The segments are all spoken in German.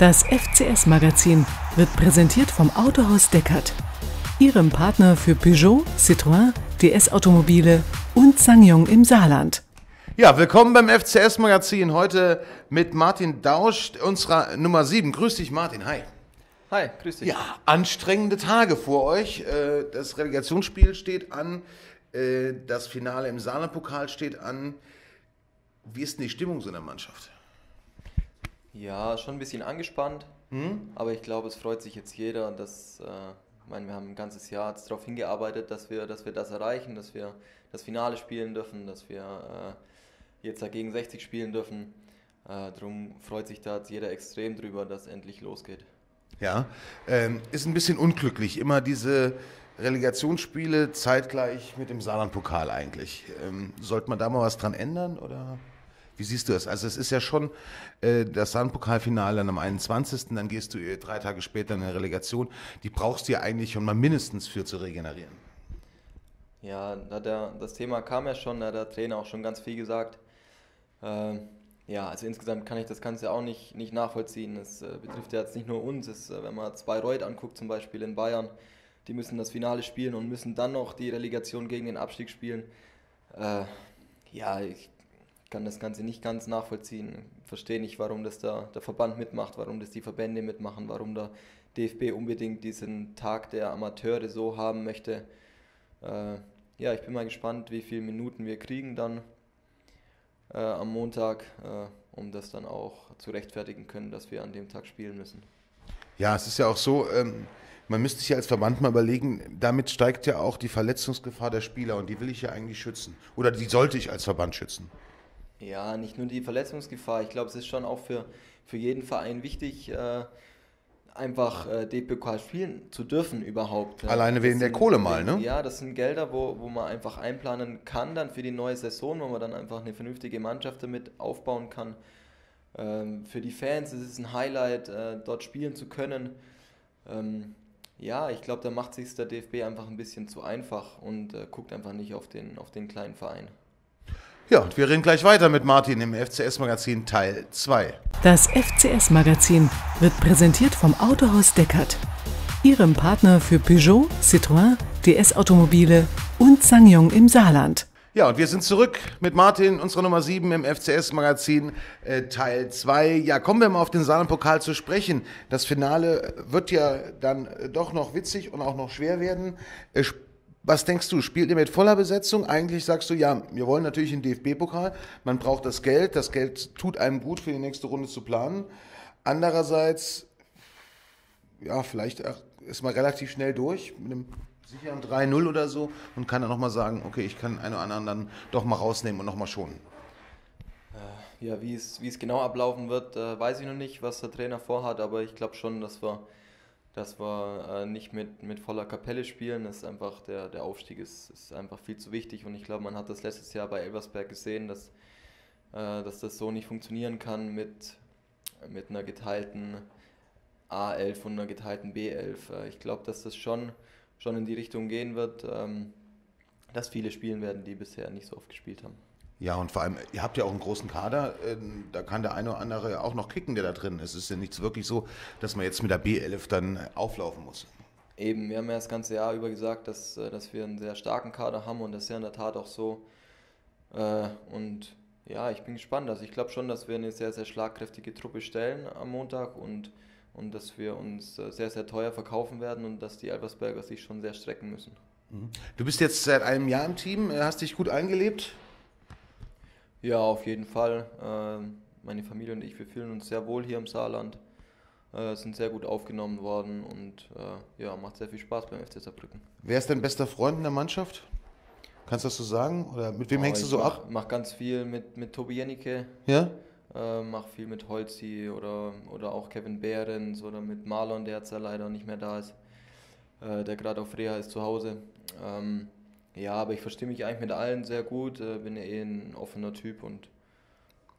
Das FCS-Magazin wird präsentiert vom Autohaus Deckert, Ihrem Partner für Peugeot, Citroën, DS-Automobile und Sangyong im Saarland. Ja, willkommen beim FCS-Magazin. Heute mit Martin Dausch, unserer Nummer 7. Grüß dich, Martin. Hi. Hi, grüß dich. Ja, anstrengende Tage vor euch. Äh, Das Relegationsspiel steht an. äh, Das Finale im Saarland-Pokal steht an. Wie ist denn die Stimmung so in der Mannschaft? Ja, schon ein bisschen angespannt, aber ich glaube, es freut sich jetzt jeder, dass, äh, ich meine, wir haben ein ganzes Jahr jetzt darauf hingearbeitet, dass wir, dass wir das erreichen, dass wir das Finale spielen dürfen, dass wir äh, jetzt dagegen 60 spielen dürfen. Äh, darum freut sich da jetzt jeder extrem drüber, dass endlich losgeht. Ja, ähm, ist ein bisschen unglücklich. Immer diese Relegationsspiele zeitgleich mit dem Saarland-Pokal eigentlich. Ähm, sollte man da mal was dran ändern oder wie siehst du das? Also es ist ja schon äh, das Saarland-Pokalfinale dann am 21. Dann gehst du drei Tage später in eine Relegation. Die brauchst du ja eigentlich schon mal mindestens für zu regenerieren. Ja, da der, das Thema kam ja schon, da hat der Trainer auch schon ganz viel gesagt. Ähm, ja, also insgesamt kann ich das Ganze auch nicht, nicht nachvollziehen. Es äh, betrifft ja jetzt nicht nur uns. Es, äh, wenn man zwei Reut anguckt, zum Beispiel in Bayern, die müssen das Finale spielen und müssen dann noch die Relegation gegen den Abstieg spielen. Äh, ja, ich kann das Ganze nicht ganz nachvollziehen. Verstehe nicht, warum das da der Verband mitmacht, warum das die Verbände mitmachen, warum der DFB unbedingt diesen Tag der Amateure so haben möchte. Äh, ja, ich bin mal gespannt, wie viele Minuten wir kriegen dann äh, am Montag, äh, um das dann auch zu rechtfertigen können, dass wir an dem Tag spielen müssen. Ja, es ist ja auch so, ähm, man müsste sich als Verband mal überlegen, damit steigt ja auch die Verletzungsgefahr der Spieler und die will ich ja eigentlich schützen. Oder die sollte ich als Verband schützen. Ja, nicht nur die Verletzungsgefahr. Ich glaube, es ist schon auch für, für jeden Verein wichtig, äh, einfach äh, DPK spielen zu dürfen überhaupt. Alleine Das wegen der Kohle mal, ne? Ja, das sind Gelder, wo, wo man einfach einplanen kann dann für die neue Saison, wo man dann einfach eine vernünftige Mannschaft damit aufbauen kann. Ähm, für die Fans ist es ein Highlight, äh, dort spielen zu können. Ähm, ja, ich glaube, da macht sich der DFB einfach ein bisschen zu einfach und äh, guckt einfach nicht auf den, auf den kleinen Verein. Ja, und wir reden gleich weiter mit Martin im FCS-Magazin Teil 2. Das FCS-Magazin wird präsentiert vom Autohaus Deckert, Ihrem Partner für Peugeot, Citroën, DS-Automobile und Sangyong im Saarland. Ja, und wir sind zurück mit Martin, unserer Nummer 7 im FCS-Magazin äh, Teil 2. Ja, kommen wir mal auf den Saarland-Pokal zu sprechen. Das Finale wird ja dann äh, doch noch witzig und auch noch schwer werden. Äh, was denkst du, spielt ihr mit voller Besetzung? Eigentlich sagst du, ja, wir wollen natürlich den DFB-Pokal. Man braucht das Geld. Das Geld tut einem gut, für die nächste Runde zu planen. Andererseits, ja, vielleicht ist man relativ schnell durch mit einem sicheren 3-0 oder so und kann dann nochmal sagen, okay, ich kann einen oder anderen dann doch mal rausnehmen und nochmal schonen. Ja, wie es, wie es genau ablaufen wird, äh, weiß ich noch nicht, was der Trainer vorhat, aber ich glaube schon, dass wir, dass wir äh, nicht mit, mit voller Kapelle spielen. Das ist einfach, der, der Aufstieg ist, ist einfach viel zu wichtig und ich glaube, man hat das letztes Jahr bei Elversberg gesehen, dass, äh, dass das so nicht funktionieren kann mit, mit einer geteilten A11 und einer geteilten B11. Äh, ich glaube, dass das schon, schon in die Richtung gehen wird, ähm, dass viele spielen werden, die bisher nicht so oft gespielt haben. Ja, und vor allem, ihr habt ja auch einen großen Kader, ähm, da kann der eine oder andere auch noch kicken, der da drin ist. Es ist ja nichts wirklich so, dass man jetzt mit der B11 dann auflaufen muss. Eben, wir haben ja das ganze Jahr über gesagt, dass, äh, dass wir einen sehr starken Kader haben und das ist ja in der Tat auch so. Äh, Und ja, ich bin gespannt. Also ich glaube schon, dass wir eine sehr, sehr schlagkräftige Truppe stellen am Montag und, und dass wir uns äh, sehr, sehr teuer verkaufen werden und dass die Elversberger sich schon sehr strecken müssen. Du bist jetzt seit einem Jahr im Team, hast dich gut eingelebt. Ja, auf jeden Fall. Ähm, Meine Familie und ich, wir fühlen uns sehr wohl hier im Saarland, äh, sind sehr gut aufgenommen worden und äh, ja, macht sehr viel Spaß beim FC Saarbrücken. Wer ist dein bester Freund in der Mannschaft? Kannst du das so sagen? Oder mit wem Oh, hängst du so mach, ab? Mach ganz viel mit, mit Tobi Jennecke, Ja? äh, mach viel mit Holzi oder, oder auch Kevin Behrens oder mit Marlon, der jetzt ja leider nicht mehr da ist, äh, der gerade auf Reha ist zu Hause. Ähm, ja, aber ich verstehe mich eigentlich mit allen sehr gut, äh, bin ja eh ein offener Typ und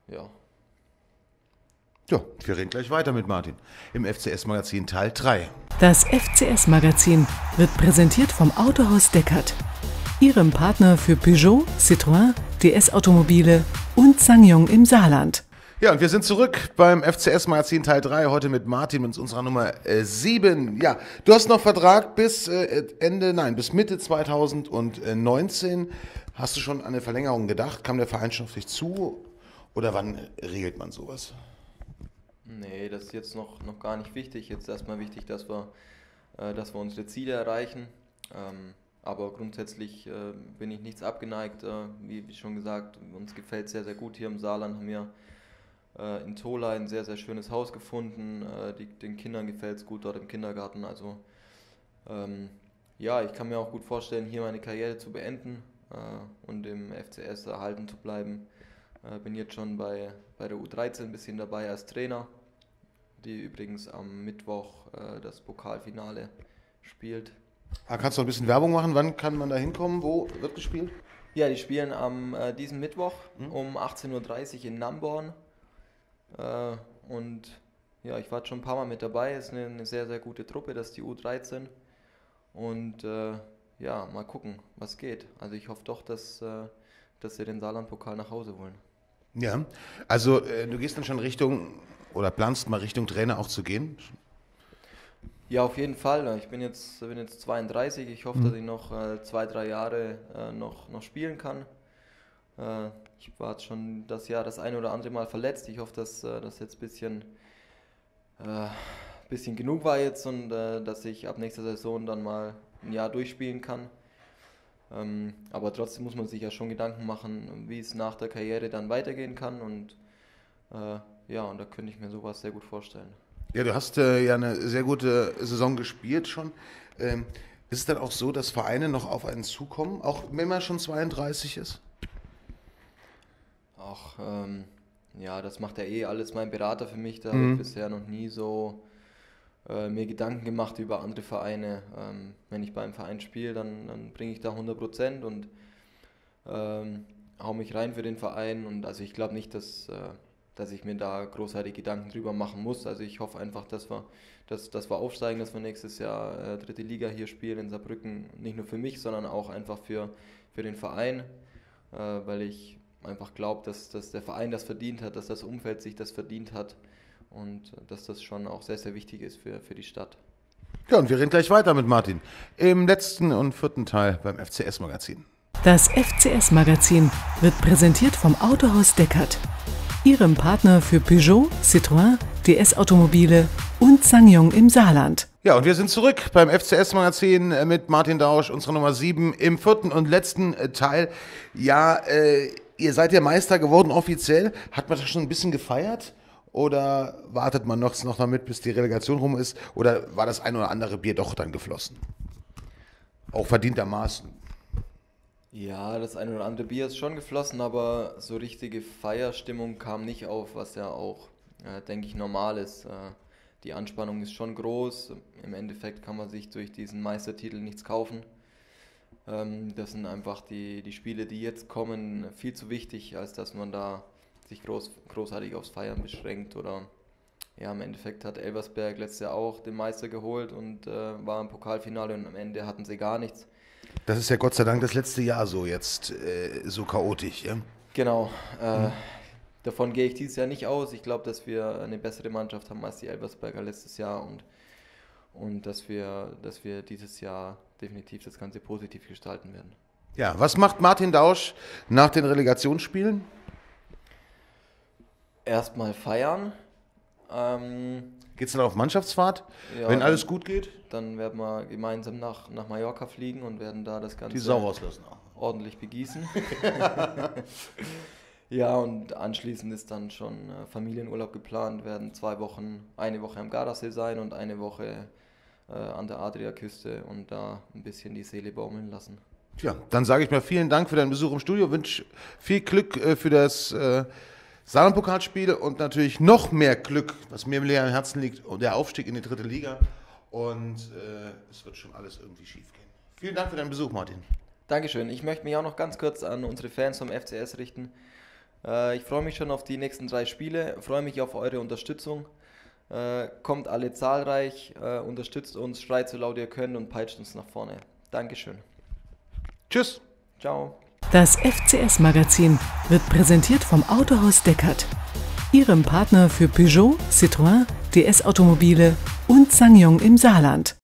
ja. Ja, wir reden gleich weiter mit Martin im FCS-Magazin Teil 3. Das FCS-Magazin wird präsentiert vom Autohaus Deckert, Ihrem Partner für Peugeot, Citroën, DS-Automobile und Sangyong im Saarland. Ja, und wir sind zurück beim FCS Magazin Teil 3, heute mit Martin und unserer Nummer äh, 7. Ja, du hast noch Vertrag bis äh, Ende, nein, bis Mitte 2019. Hast du schon an eine Verlängerung gedacht? Kam der Verein schon auf dich zu? Oder wann regelt man sowas? Nee, das ist jetzt noch, noch gar nicht wichtig. Jetzt erstmal wichtig, dass wir, äh, dass wir unsere Ziele erreichen. Ähm, aber grundsätzlich äh, bin ich nichts abgeneigt. Äh, wie, wie, schon gesagt, uns gefällt es sehr, sehr gut hier im Saarland. Haben wir äh, in Tola ein sehr, sehr schönes Haus gefunden. Äh, die, den Kindern gefällt es gut dort im Kindergarten. Also ähm, ja, ich kann mir auch gut vorstellen, hier meine Karriere zu beenden äh, und im FCS erhalten zu bleiben. Äh, bin jetzt schon bei, bei der U13 ein bisschen dabei als Trainer, die übrigens am Mittwoch äh, das Pokalfinale spielt. Ah, kannst du ein bisschen Werbung machen? Wann kann man da hinkommen? Wo wird gespielt? Ja, die spielen am äh, diesem Mittwoch hm? um 18.30 Uhr in Namborn. Äh, und ja, ich war schon ein paar Mal mit dabei. Es ist eine, eine, sehr, sehr gute Truppe, das ist die U13. Und äh, ja, mal gucken, was geht. Also ich hoffe doch, dass, äh, dass sie den Saarland-Pokal nach Hause holen. Ja, also äh, du gehst dann schon Richtung oder planst mal Richtung Trainer auch zu gehen? Ja, auf jeden Fall. Ich bin jetzt, bin jetzt 32. Ich hoffe, mhm. dass ich noch äh, zwei, drei Jahre äh, noch, noch spielen kann. Äh, ich war jetzt schon das Jahr das eine oder andere Mal verletzt. Ich hoffe, dass äh, das jetzt ein bisschen, äh, bisschen genug war jetzt und äh, dass ich ab nächster Saison dann mal ein Jahr durchspielen kann. Ähm, aber trotzdem muss man sich ja schon Gedanken machen, wie es nach der Karriere dann weitergehen kann. Und äh, ja, und da könnte ich mir sowas sehr gut vorstellen. Ja, du hast äh, ja eine sehr gute Saison gespielt schon. Ähm, ist es dann auch so, dass Vereine noch auf einen zukommen, auch wenn man schon 32 ist? Ach, ähm, ja, das macht ja eh alles mein Berater für mich. Da mhm. habe ich bisher noch nie so äh, mir Gedanken gemacht über andere Vereine. Ähm, wenn ich beim Verein spiele, dann, dann bringe ich da 100 Prozent und ähm, hau mich rein für den Verein. Und also ich glaube nicht, dass, äh, dass ich mir da großartige Gedanken drüber machen muss. Also ich hoffe einfach, dass wir, dass, dass wir aufsteigen, dass wir nächstes Jahr äh, dritte Liga hier spielen in Saarbrücken. Nicht nur für mich, sondern auch einfach für, für den Verein, äh, weil ich einfach glaube, dass, dass der Verein das verdient hat, dass das Umfeld sich das verdient hat und dass das schon auch sehr, sehr wichtig ist für, für die Stadt. Ja, und wir reden gleich weiter mit Martin im letzten und vierten Teil beim FCS-Magazin. Das FCS-Magazin wird präsentiert vom Autohaus Deckert, Ihrem Partner für Peugeot, Citroën, DS-Automobile und Sangyong im Saarland. Ja, und wir sind zurück beim FCS-Magazin mit Martin Dausch, unserer Nummer 7, im vierten und letzten Teil. Ja, äh, ihr seid ja Meister geworden offiziell. Hat man das schon ein bisschen gefeiert? Oder wartet man noch, noch damit, bis die Relegation rum ist? Oder war das ein oder andere Bier doch dann geflossen? Auch verdientermaßen. Ja, das ein oder andere Bier ist schon geflossen, aber so richtige Feierstimmung kam nicht auf, was ja auch, äh, denke ich, normal ist. Äh, die Anspannung ist schon groß. Im Endeffekt kann man sich durch diesen Meistertitel nichts kaufen. Ähm, das sind einfach die, die Spiele, die jetzt kommen, viel zu wichtig, als dass man da sich groß, großartig aufs Feiern beschränkt oder ja, im Endeffekt hat Elversberg letztes Jahr auch den Meister geholt und äh, war im Pokalfinale und am Ende hatten sie gar nichts. Das ist ja Gott sei Dank das letzte Jahr so jetzt äh, so chaotisch, ja? Genau. Äh, mhm. Davon gehe ich dieses Jahr nicht aus. Ich glaube, dass wir eine bessere Mannschaft haben als die Elversberger letztes Jahr und, und dass, wir, dass wir dieses Jahr definitiv das Ganze positiv gestalten werden. Ja, was macht Martin Dausch nach den Relegationsspielen? erstmal feiern. Ähm, Geht es dann auf Mannschaftsfahrt, ja, wenn alles gut geht? Dann werden wir gemeinsam nach, nach Mallorca fliegen und werden da das Ganze Die Sau rauslassen. ordentlich begießen. ja, und anschließend ist dann schon äh, Familienurlaub geplant, werden zwei Wochen, eine Woche am Gardasee sein und eine Woche äh, an der Adriaküste und da ein bisschen die Seele baumeln lassen. Tja, dann sage ich mal vielen Dank für deinen Besuch im Studio, wünsche viel Glück äh, für das äh, Saarland-Pokalspiele und natürlich noch mehr Glück, was mir im Herzen liegt, und der Aufstieg in die dritte Liga. Und äh, es wird schon alles irgendwie schief gehen. Vielen Dank für deinen Besuch, Martin. Dankeschön. Ich möchte mich auch noch ganz kurz an unsere Fans vom FCS richten. Äh, ich freue mich schon auf die nächsten drei Spiele, freue mich auf eure Unterstützung. Äh, kommt alle zahlreich, äh, unterstützt uns, schreit so laut ihr könnt und peitscht uns nach vorne. Dankeschön. Tschüss. Ciao. Das FCS-Magazin wird präsentiert vom Autohaus Deckert, Ihrem Partner für Peugeot, Citroën, DS Automobile und Sangyong im Saarland.